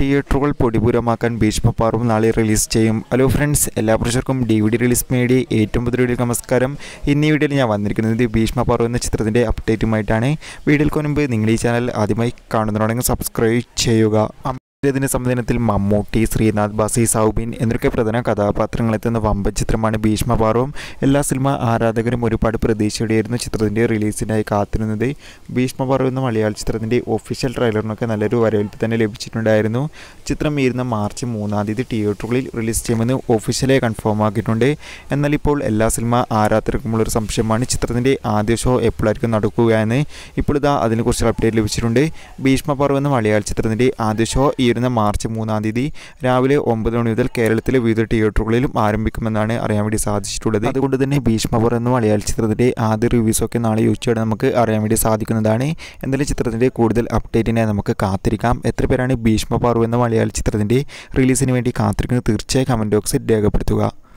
തിയേറ്ററുകൾ പൊടിപൂരമാക്കാൻ ഭീഷ്മപാർവം നാളെ റിലീസ് ചെയ്യും. ഹലോ ഫ്രണ്ട്സ് എല്ലാ പ്രഷർക്കും ഡി വി ഡി റിലീസ് മേടി ഏറ്റവും പുതിയ വീഡിയോ നമസ്കാരം. ഇന്ന് ഈ വീഡിയോയിൽ ഞാൻ വന്നിരിക്കുന്നത് ഭീഷ്മപാർവം എന്ന ചിത്രത്തിന്റെ അപ്ഡേറ്റുമായിട്ടാണ് വീഡിയോയ്ക്ക് മുൻപ് നിങ്ങൾ ഈ ചാനൽ ആദ്യമായി കാണുന്നതാണെങ്കിൽ സബ്സ്ക്രൈബ് ചെയ്യുക. ഇതിന് സംവിധാനത്തിൽ മമ്മൂട്ടി ശ്രീനാഥ് ബാസി സൗബിൻ എന്നൊക്കെ പ്രധാന കഥാപാത്രങ്ങളെത്തുന്ന വമ്പൻ ചിത്രമാണ് ഭീഷ്മപാർവം എല്ലാ സിനിമ ആരാധകരും ഒരുപാട് പ്രതീക്ഷയോടെയായിരുന്നു ചിത്രത്തിന്റെ റിലീസിനായി കാത്തിരുന്നത്. ഭീഷ്മപാർവം എന്ന മലയാള ചിത്രത്തിന്റെ ഒഫീഷ്യൽ ട്രെയിലറിനൊക്കെ നല്ലൊരു വരവേൽപ്പ് തന്നെ ലഭിച്ചിട്ടുണ്ടായിരുന്നു. ചിത്രം വരുന്ന മാർച്ച് മൂന്നാം തീയതി തിയേറ്ററുകളിൽ റിലീസ് ചെയ്യുമെന്ന് ഒഫീഷ്യലായി കൺഫേം ആക്കിയിട്ടുണ്ട്. എന്നാൽ ഇപ്പോൾ എല്ലാ സിനിമ ആരാധകർക്കുമുള്ളൊരു സംശയമാണ് ചിത്രത്തിന്റെ ആദ്യ ഷോ എപ്പോഴായിരിക്കും നടക്കുക എന്ന്. ഇപ്പോൾ ഇതാ അതിനെക്കുറിച്ച് അപ്ഡേറ്റ് ലഭിച്ചിട്ടുണ്ട്. ഭീഷ്മപാർവം എന്ന മലയാള ചിത്രത്തിന്റെ ആദ്യ ഷോ ഈ വരുന്ന മാർച്ച് മൂന്നാം തീയതി രാവിലെ ഒമ്പത് മണി മുതൽ കേരളത്തിലെ വിവിധ തിയേറ്ററുകളിലും ആരംഭിക്കുമെന്നാണ് അറിയാൻ വേണ്ടി സാധിച്ചിട്ടുള്ളത്. അതുകൊണ്ട് തന്നെ ഭീഷ്മപർ എന്ന മലയാള ചിത്രത്തിന്റെ ആദ്യ റിവ്യൂസൊക്കെ നാളെ ഉച്ചയോടെ നമുക്ക് അറിയാൻ വേണ്ടി സാധിക്കുന്നതാണ്. എന്തായാലും ചിത്രത്തിന്റെ കൂടുതൽ അപ്ഡേറ്റിനായി നമുക്ക് കാത്തിരിക്കാം. എത്ര പേരാണ് ഭീഷ്മപാർവ് എന്ന മലയാള ചിത്രത്തിന്റെ റിലീസിന് വേണ്ടി കാത്തിരിക്കുന്നത്? തീർച്ചയായും കമന്റ് ബോക്സിൽ രേഖപ്പെടുത്തുക.